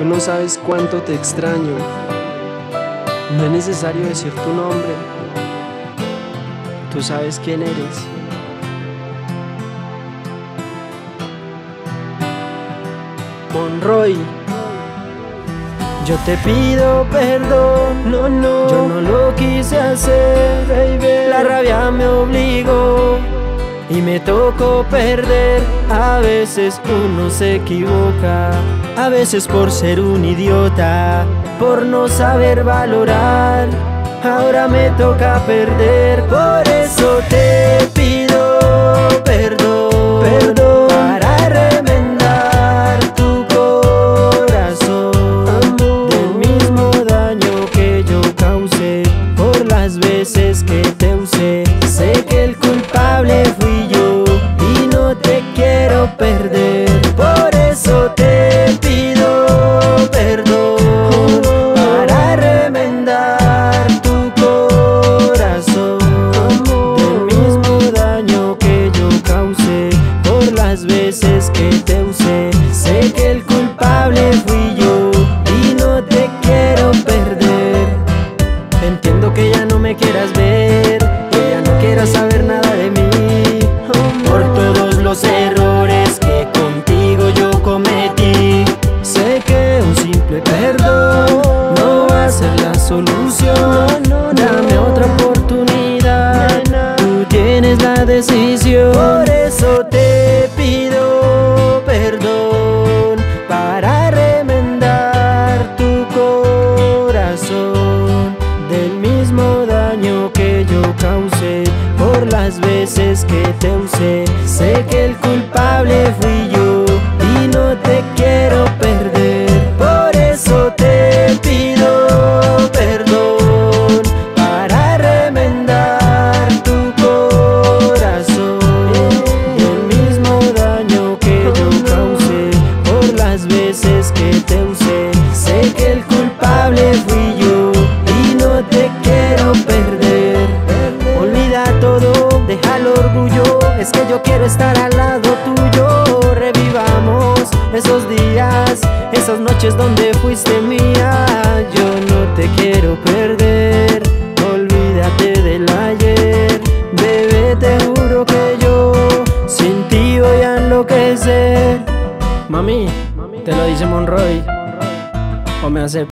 Tú no sabes cuánto te extraño. No es necesario decir tu nombre. Tú sabes quién eres. Monroy. Yo te pido perdón, no, no, yo no lo quise hacer, baby. La rabia me obligó y me tocó perder. A veces uno se equivoca, a veces por ser un idiota, por no saber valorar. Ahora me toca perder, por eso te solución. Dame otra oportunidad, tú tienes la decisión. Por eso te pido perdón para remendar tu corazón del mismo daño que yo causé por las veces que te usé. Sé que el culpable fui te usé. Sé que el culpable fui yo y no te quiero perder. Olvida todo, deja el orgullo. Es que yo quiero estar al lado tuyo. Revivamos esos días, esas noches donde fuiste mía. Yo no te quiero perder. Olvídate del ayer, bebé. Te juro que yo sin ti voy a enloquecer. Mami, te lo dice Monroy. O me hace